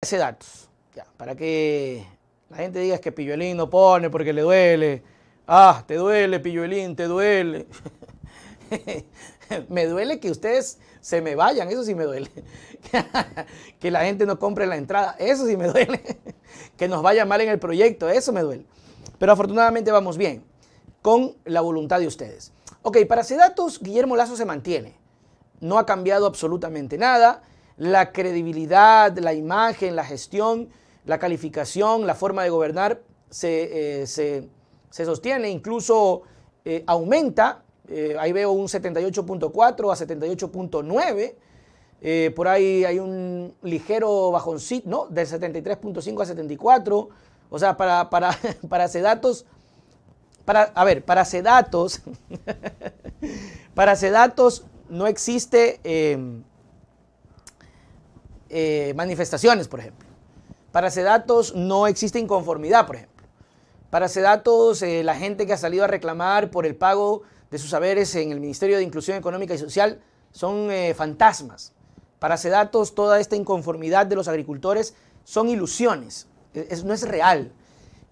ese datos. Ya, para que la gente diga que Pilluelín no pone porque le duele. Ah, te duele, Pilluelín, te duele. me duele que ustedes se me vayan, eso sí me duele. que la gente no compre la entrada, eso sí me duele. que nos vaya mal en el proyecto, eso me duele. Pero afortunadamente vamos bien con la voluntad de ustedes. Ok, para Sedatos, Guillermo Lazo se mantiene. No ha cambiado absolutamente nada la credibilidad, la imagen, la gestión, la calificación, la forma de gobernar se, eh, sostiene, incluso eh, aumenta. Eh, ahí veo un 78.4 a 78.9. por ahí hay un ligero bajoncito, ¿no? Del 73.5 a 74. O sea, para, para, para para, a ver, para Sedatos, para Sedatos no existe eh, manifestaciones, por ejemplo. Para Sedatos no existe inconformidad, por ejemplo. Para Sedatos, eh, la gente que ha salido a reclamar por el pago de sus saberes en el Ministerio de Inclusión Económica y Social son eh, fantasmas. Para Sedatos, toda esta inconformidad de los agricultores son ilusiones, no es real.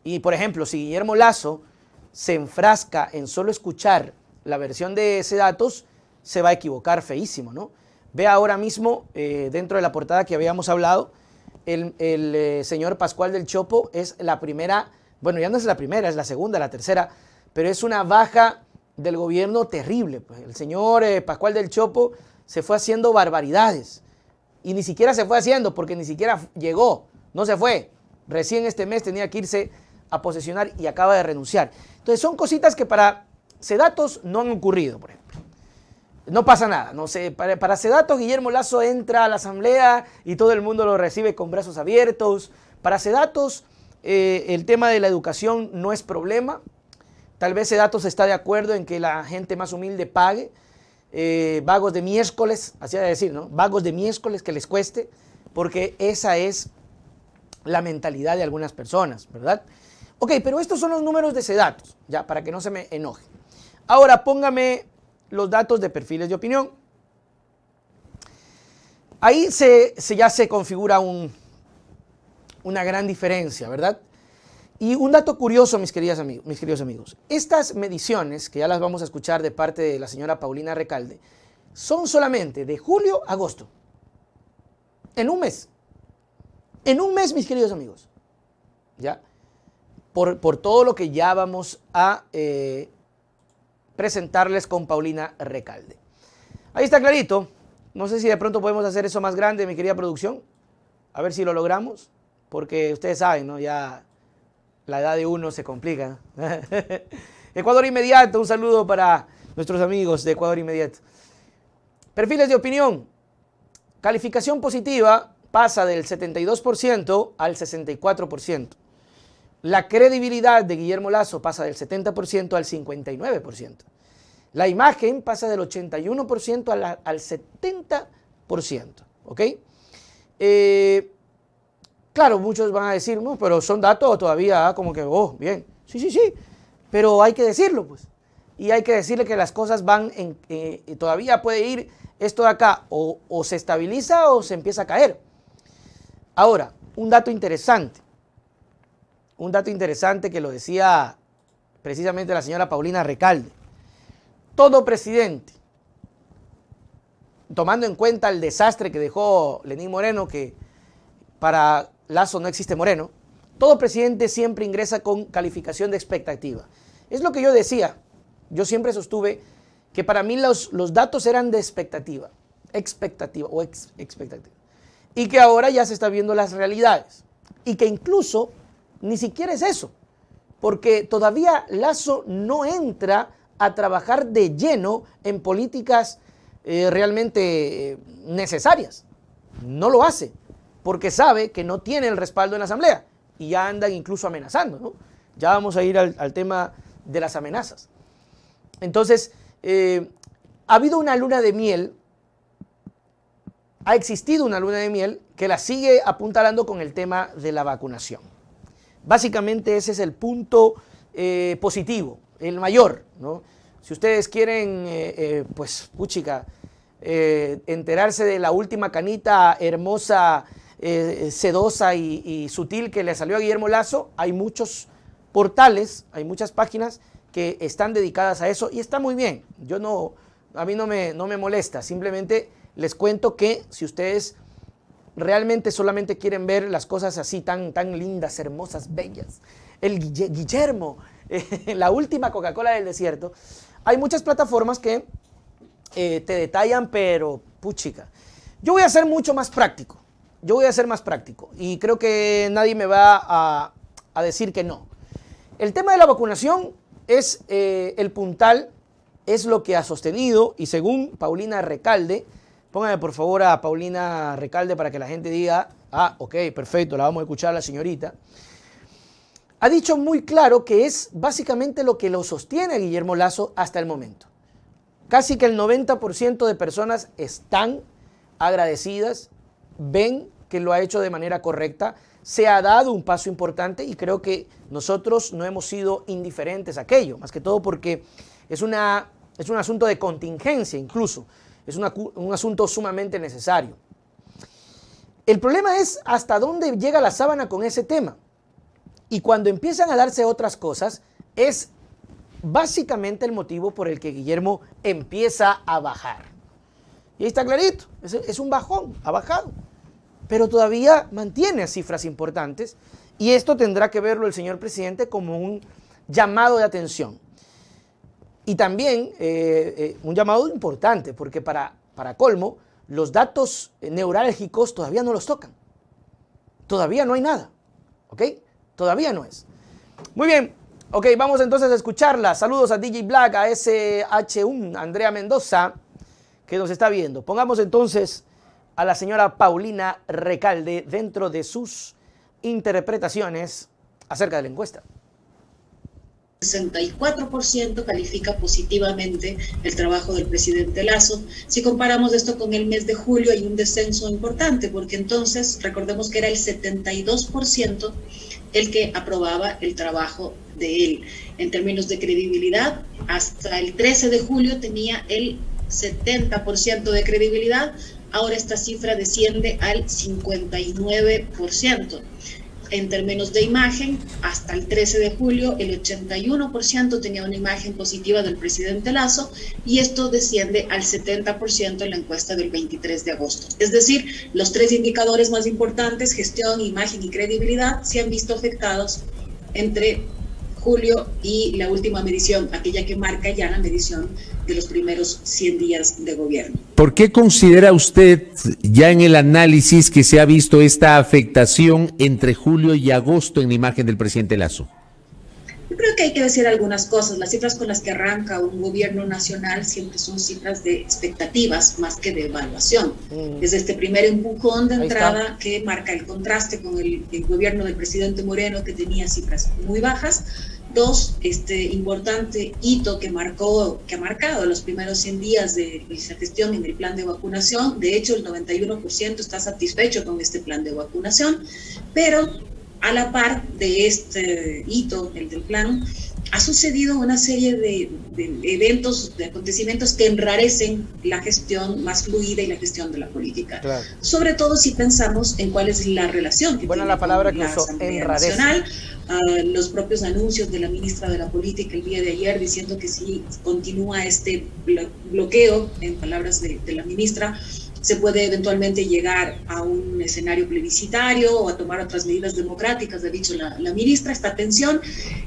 Y, por ejemplo, si Guillermo Lazo se enfrasca en solo escuchar la versión de Sedatos, se va a equivocar feísimo, ¿no? Ve ahora mismo, eh, dentro de la portada que habíamos hablado, el, eh, señor Pascual del Chopo es la primera, bueno, ya no es la primera, es la segunda, la tercera, pero es una baja del gobierno terrible. Pues. El señor eh, Pascual del Chopo se fue haciendo barbaridades. Y ni siquiera se fue haciendo, porque ni siquiera llegó, no se fue. Recién este mes tenía que irse a posesionar y acaba de renunciar. Entonces son cositas que para Sedatos no han ocurrido, por ejemplo no pasa nada. No sé, para, para Guillermo Lazo entra a la asamblea y todo el mundo lo recibe con brazos abiertos. Para Sedatos, eh, el tema de la educación no es problema. Tal vez Sedatos está de acuerdo en que la gente más humilde pague. Eh, vagos de miércoles, así de decir, ¿no? Vagos de miércoles que les cueste, porque esa es la mentalidad de algunas personas, ¿verdad? Ok, pero estos son los números de Sedatos, ya, para que no se me enoje. Ahora póngame los datos de perfiles de opinión. Ahí se, ya se configura un, una gran diferencia, ¿verdad? Y un dato curioso, mis, queridas mis queridos amigos. Estas mediciones, que ya las vamos a escuchar de parte de la señora Paulina Recalde, son solamente de julio a agosto. En un mes. En un mes, mis queridos amigos. ¿Ya? Por, todo lo que ya vamos a eh, presentarles con Paulina Recalde. Ahí está clarito. No sé si de pronto podemos hacer eso más grande, mi querida producción. A ver si lo logramos. Porque ustedes saben, ¿no? Ya la edad de uno se complica. Ecuador Inmediato, un saludo para nuestros amigos de Ecuador Inmediato. Perfiles de opinión. Calificación positiva pasa del 72% al 64%. La credibilidad de Guillermo Lazo pasa del 70% al 59%. La imagen pasa del 81% al, 70%. ¿Ok? Eh, claro, muchos van a decir, no, pero son datos todavía como que, oh, bien. Sí, sí, sí. Pero hay que decirlo, pues. Y hay que decirle que las cosas van en. Eh, todavía puede ir esto de acá, o se estabiliza o se empieza a caer. Ahora, un dato interesante un dato interesante que lo decía precisamente la señora Paulina Recalde. Todo presidente, tomando en cuenta el desastre que dejó Lenín Moreno, que para Lazo no existe Moreno, todo presidente siempre ingresa con calificación de expectativa. Es lo que yo decía. Yo siempre sostuve que para mí los, datos eran de expectativa, expectativa o expectativa. Y que ahora ya se están viendo las realidades. Y que incluso ni siquiera es eso, porque todavía Lazo no entra a trabajar de lleno en políticas eh, realmente eh, necesarias. No lo hace, porque sabe que no tiene el respaldo en la Asamblea y ya andan incluso amenazando. Ya vamos a ir al, tema de las amenazas. Entonces, eh, ha habido una luna de miel, ha existido una luna de miel que la sigue apuntalando con el tema de la vacunación. Básicamente ese es el punto eh, positivo, el mayor. ¿no? Si ustedes quieren, eh, eh, pues, puchica, enterarse de la última canita hermosa sedosa y, sutil que le salió a Guillermo Lazo, hay muchos portales, hay muchas páginas que están dedicadas a eso y está muy bien. Yo no, a mí no me, no me molesta, simplemente les cuento que si ustedes realmente solamente quieren ver las cosas así tan, tan lindas, hermosas, bellas, el Guillermo, la última Coca-Cola del desierto, hay muchas plataformas que eh, te detallan, pero puchica. Yo voy a ser mucho más práctico. Yo voy a ser más práctico. Y creo que nadie me va a, decir que no. El tema de la vacunación es eh, el puntal, es lo que ha sostenido y según Paulina Recalde, póngame por favor a Paulina Recalde para que la gente diga, ah, ok, perfecto, la vamos a escuchar a la señorita ha dicho muy claro que es básicamente lo que lo sostiene a Guillermo Lazo hasta el momento. Casi que el 90% de personas están agradecidas, ven que lo ha hecho de manera correcta, se ha dado un paso importante y creo que nosotros no hemos sido indiferentes a aquello, más que todo porque es, una, es un asunto de contingencia incluso, es un asunto sumamente necesario. El problema es hasta dónde llega la sábana con ese tema. Y cuando empiezan a darse otras cosas, es básicamente el motivo por el que Guillermo empieza a bajar. Y ahí está clarito, es, un bajón, ha bajado. Pero todavía mantiene cifras importantes y esto tendrá que verlo el señor presidente como un llamado de atención. Y también eh, eh, un llamado importante, porque para, para colmo, los datos neurálgicos todavía no los tocan. Todavía no hay nada. ¿Ok? Todavía no es. Muy bien. Ok, vamos entonces a escucharla. Saludos a DJ Black, a SH1, Andrea Mendoza, que nos está viendo. Pongamos entonces a la señora Paulina Recalde dentro de sus interpretaciones acerca de la encuesta. 64% califica positivamente el trabajo del presidente Lazo. Si comparamos esto con el mes de julio hay un descenso importante porque entonces recordemos que era el 72% el que aprobaba el trabajo de él. En términos de credibilidad, hasta el 13 de julio tenía el 70% de credibilidad, ahora esta cifra desciende al 59% en términos de imagen, hasta el 13 de julio el 81% tenía una imagen positiva del presidente Lazo y esto desciende al 70% en la encuesta del 23 de agosto. Es decir, los tres indicadores más importantes, gestión, imagen y credibilidad, se han visto afectados entre julio y la última medición, aquella que marca ya la medición de los primeros 100 días de gobierno. ¿Por qué considera usted ya en el análisis que se ha visto esta afectación entre julio y agosto en la imagen del presidente Lazo? Yo creo que hay que decir algunas cosas. Las cifras con las que arranca un gobierno nacional siempre son cifras de expectativas más que de evaluación. Mm. Desde este primer empujón de entrada que marca el contraste con el, el gobierno del presidente Moreno que tenía cifras muy bajas, Dos, este importante hito que marcó, que ha marcado los primeros 100 días de la gestión en el plan de vacunación. De hecho, el 91% está satisfecho con este plan de vacunación, pero a la par de este hito, el del plan, ha sucedido una serie de, eventos, de acontecimientos que enrarecen la gestión más fluida y la gestión de la política. Sobre todo si pensamos en cuál es la relación que tiene la palabra con la Asamblea Nacional, los propios anuncios de la ministra de la Política el día de ayer diciendo que si continúa este bloqueo, en palabras de, la ministra, se puede eventualmente llegar a un escenario plebiscitario o a tomar otras medidas democráticas, ha dicho la, ministra, esta tensión,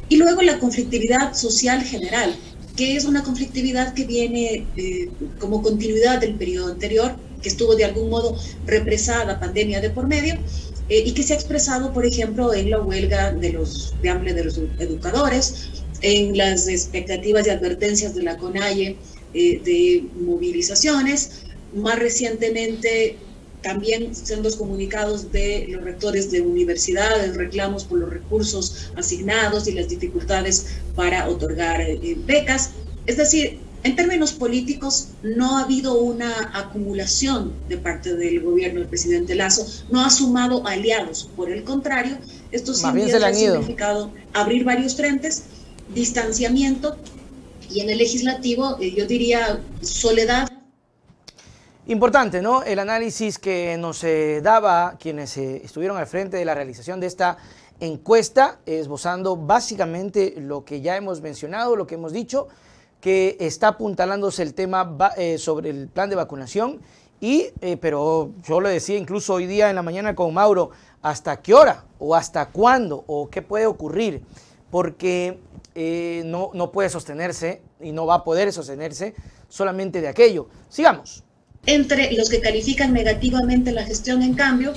y luego la conflictividad social general, que es una conflictividad que viene eh, como continuidad del periodo anterior, que estuvo de algún modo represada, pandemia de por medio, eh, y que se ha expresado, por ejemplo, en la huelga de los, de hambre de los educadores, en las expectativas y advertencias de la CONAIE eh, de movilizaciones, más recientemente también los comunicados de los rectores de universidades, reclamos por los recursos asignados y las dificultades para otorgar eh, becas. Es decir, en términos políticos, no ha habido una acumulación de parte del gobierno del presidente Lazo, no ha sumado aliados. Por el contrario, estos días han significado abrir varios frentes, distanciamiento y en el legislativo, eh, yo diría, soledad Importante, ¿no? El análisis que nos eh, daba quienes eh, estuvieron al frente de la realización de esta encuesta, esbozando básicamente lo que ya hemos mencionado, lo que hemos dicho, que está apuntalándose el tema eh, sobre el plan de vacunación, y, pero yo le decía incluso hoy día en la mañana con Mauro, ¿hasta qué hora o hasta cuándo o qué puede ocurrir? Porque no, no puede sostenerse y no va a poder sostenerse solamente de aquello. Sigamos. Entre los que califican negativamente la gestión, en cambio,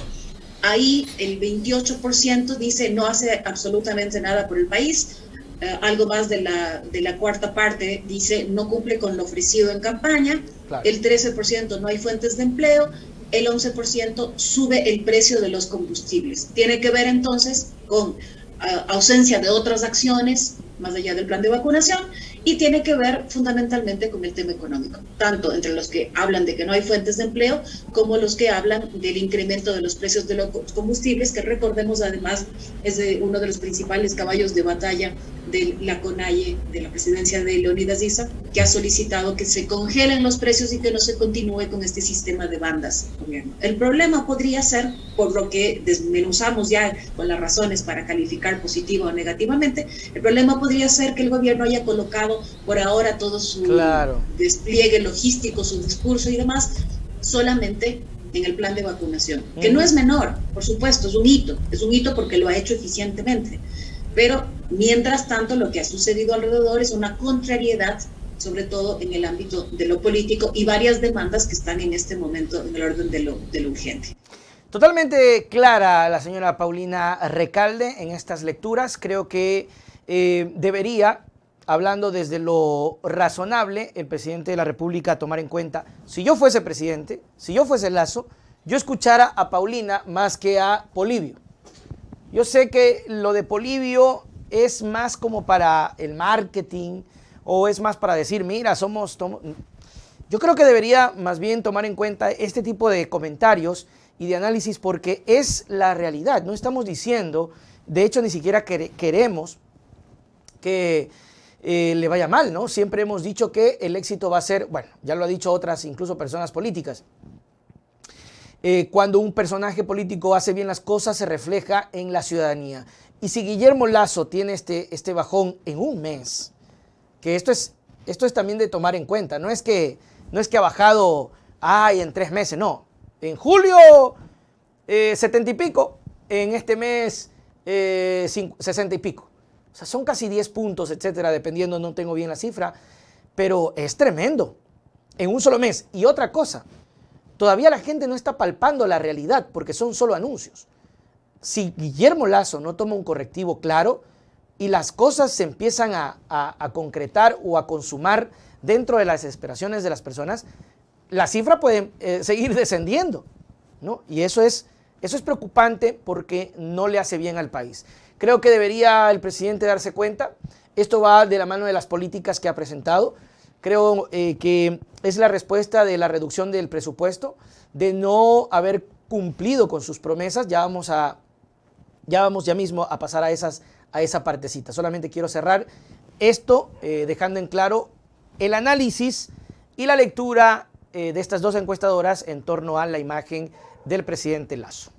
ahí el 28% dice no hace absolutamente nada por el país. Eh, algo más de la, de la cuarta parte dice no cumple con lo ofrecido en campaña. El 13% no hay fuentes de empleo. El 11% sube el precio de los combustibles. Tiene que ver entonces con eh, ausencia de otras acciones más allá del plan de vacunación y tiene que ver fundamentalmente con el tema económico, tanto entre los que hablan de que no hay fuentes de empleo como los que hablan del incremento de los precios de los combustibles, que recordemos además es uno de los principales caballos de batalla de la CONAIE, de la presidencia de Leonidas Issa, que ha solicitado que se congelen los precios y que no se continúe con este sistema de bandas. El problema podría ser, por lo que desmenuzamos ya con las razones para calificar positivo o negativamente, el problema podría ser que el gobierno haya colocado por ahora todo su despliegue logístico, su discurso y demás, solamente en el plan de vacunación, que no es menor, por supuesto, es un hito, es un hito porque lo ha hecho eficientemente, pero mientras tanto lo que ha sucedido alrededor es una contrariedad, sobre todo en el ámbito de lo político y varias demandas que están en este momento en el orden de lo, de lo urgente. Totalmente clara la señora Paulina Recalde en estas lecturas. Creo que eh, debería, hablando desde lo razonable, el presidente de la República tomar en cuenta, si yo fuese presidente, si yo fuese Lazo, yo escuchara a Paulina más que a Polivio. Yo sé que lo de Polivio es más como para el marketing o es más para decir, mira, somos... Yo creo que debería más bien tomar en cuenta este tipo de comentarios y de análisis porque es la realidad. No estamos diciendo, de hecho ni siquiera queremos que eh, le vaya mal, ¿no? Siempre hemos dicho que el éxito va a ser, bueno, ya lo ha dicho otras, incluso personas políticas. Eh, cuando un personaje político hace bien las cosas, se refleja en la ciudadanía. Y si Guillermo Lazo tiene este, este bajón en un mes, que esto es, esto es también de tomar en cuenta, no es que, no es que ha bajado, ay, en tres meses, no. En julio, eh, setenta y pico, en este mes, sesenta y pico. O sea, son casi 10 puntos, etcétera, dependiendo, no tengo bien la cifra, pero es tremendo en un solo mes. Y otra cosa, todavía la gente no está palpando la realidad porque son solo anuncios. Si Guillermo Lazo no toma un correctivo claro y las cosas se empiezan a, concretar o a consumar dentro de las esperaciones de las personas, la cifra puede eh, seguir descendiendo. ¿no? Y eso es, eso es preocupante porque no le hace bien al país. Creo que debería el presidente darse cuenta. Esto va de la mano de las políticas que ha presentado. Creo eh, que es la respuesta de la reducción del presupuesto, de no haber cumplido con sus promesas. Ya vamos a, ya vamos ya mismo a pasar a, esas, a esa partecita. Solamente quiero cerrar esto eh, dejando en claro el análisis y la lectura eh, de estas dos encuestadoras en torno a la imagen del presidente Lazo.